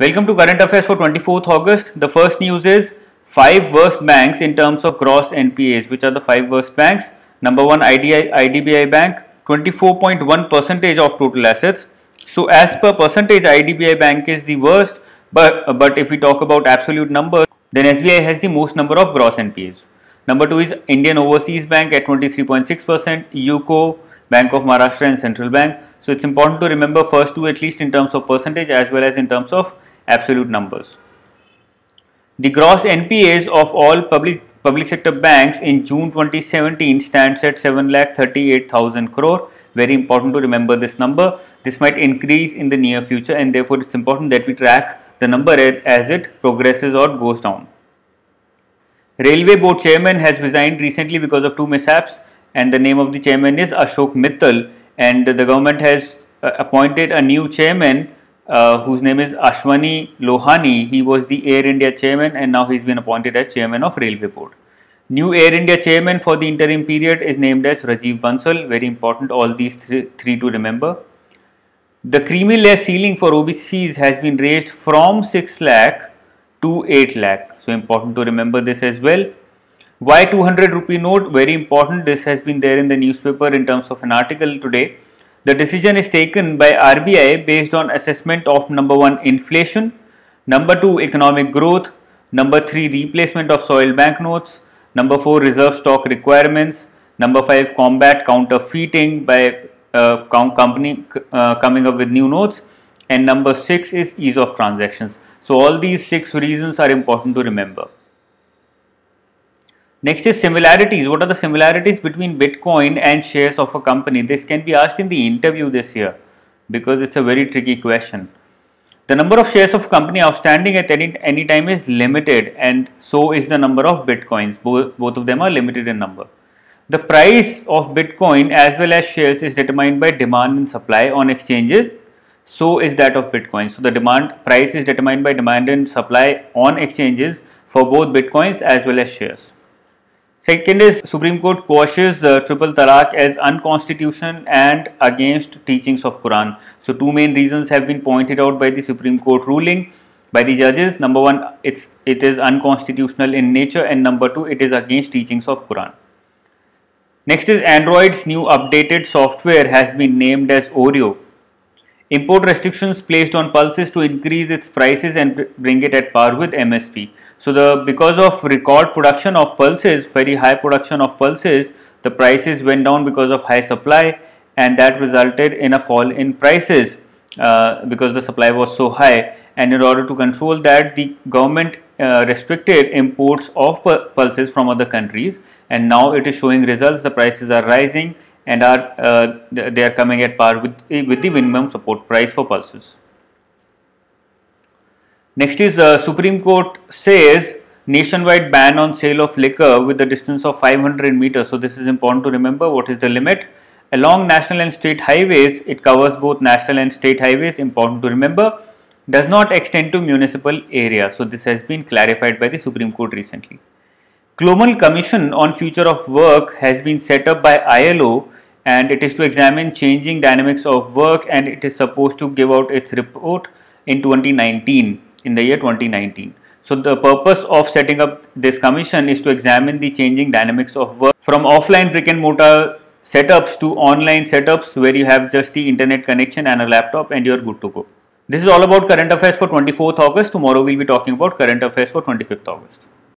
Welcome to Current Affairs for 24th August. The first news is five worst banks in terms of gross NPAs. Which are the five worst banks? Number one, IDI, IDBI Bank, 24.1 percentage of total assets. So as per percentage, IDBI Bank is the worst. But but if we talk about absolute numbers, then SBI has the most number of gross NPAs. Number two is Indian Overseas Bank at 23.6 percent. UCO Bank of Maharashtra and Central Bank. So it's important to remember first two at least in terms of percentage as well as in terms of absolute numbers. The gross NPAs of all public public sector banks in June 2017 stands at 7,38,000 crore. Very important to remember this number. This might increase in the near future and therefore it's important that we track the number as it progresses or goes down. Railway board chairman has resigned recently because of two mishaps and the name of the chairman is Ashok Mital and the government has uh, appointed a new chairman uh, whose name is Ashwani Lohani. He was the Air India chairman and now he's been appointed as chairman of Railway Board. New Air India chairman for the interim period is named as Rajiv Bansal. Very important, all these three, three to remember. The creamy layer ceiling for OBCs has been raised from 6 lakh to 8 lakh. So important to remember this as well. Why 200 rupee note? Very important. This has been there in the newspaper in terms of an article today. The decision is taken by RBI based on assessment of number one inflation, number two economic growth, number three replacement of soiled banknotes, number four reserve stock requirements, number five combat counterfeiting by uh, company uh, coming up with new notes, and number six is ease of transactions. So all these six reasons are important to remember. Next is similarities. What are the similarities between Bitcoin and shares of a company? This can be asked in the interview this year because it's a very tricky question. The number of shares of company outstanding at any, any time is limited and so is the number of Bitcoins. Both, both of them are limited in number. The price of Bitcoin as well as shares is determined by demand and supply on exchanges. So is that of Bitcoin. So the demand price is determined by demand and supply on exchanges for both Bitcoins as well as shares. Second is Supreme Court quashes uh, triple talaq as unconstitutional and against teachings of Quran. So two main reasons have been pointed out by the Supreme Court ruling by the judges. Number one, it's it is unconstitutional in nature, and number two, it is against teachings of Quran. Next is Android's new updated software has been named as Oreo import restrictions placed on pulses to increase its prices and bring it at par with MSP. So the because of record production of pulses, very high production of pulses, the prices went down because of high supply and that resulted in a fall in prices uh, because the supply was so high. And in order to control that the government uh, restricted imports of pulses from other countries. And now it is showing results. The prices are rising and are uh, they are coming at par with the, with the minimum support price for pulses. Next is uh, Supreme Court says nationwide ban on sale of liquor with a distance of 500 meters. So this is important to remember what is the limit. Along national and state highways, it covers both national and state highways, important to remember, does not extend to municipal areas. So this has been clarified by the Supreme Court recently. Global Commission on Future of Work has been set up by ILO and it is to examine changing dynamics of work and it is supposed to give out its report in 2019 in the year 2019 so the purpose of setting up this commission is to examine the changing dynamics of work from offline brick and mortar setups to online setups where you have just the internet connection and a laptop and you're good to go. This is all about current affairs for 24th august. Tomorrow we'll be talking about current affairs for 25th august